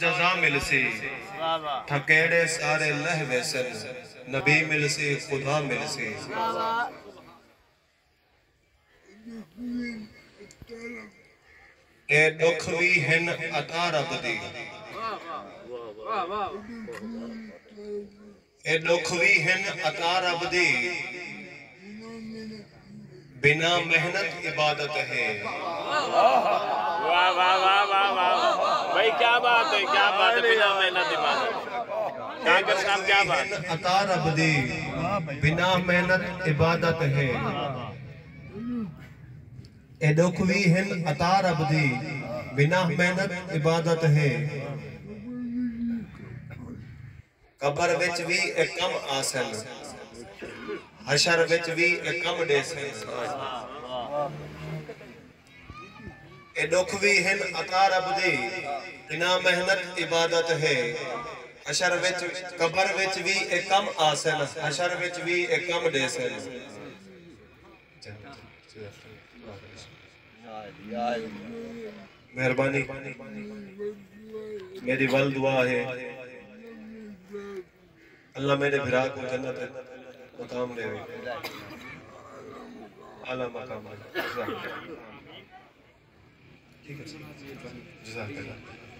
जजा थकेड़े सारे लह नबी खुदा ए दुख भी हन अता रब ए दुख भी हन अता रब बिना मेहनत इबादत है। क्या बात है, क्या बात है, बिना मेहनत इबादत कांग्रेस क्या बात अता बिना मेहनत इबादत है। ए डोखवी हन अता रब दी, बिना मेहनत इबादत है। कबर विच भी एक कम आसन, हशर विच भी एक कम देसन ए डोखवी हन अकार अबदे इना मेहनत इबादत है अशर विच कब्र विच भी ए कम आसन अशर विच भी ए कम देसन मेहरबानी मेरी वल दुआ है अल्लाह मेरे भरा को जन्नत मुकाम दे आला मकाम ठीक है जज़ाकल्लाह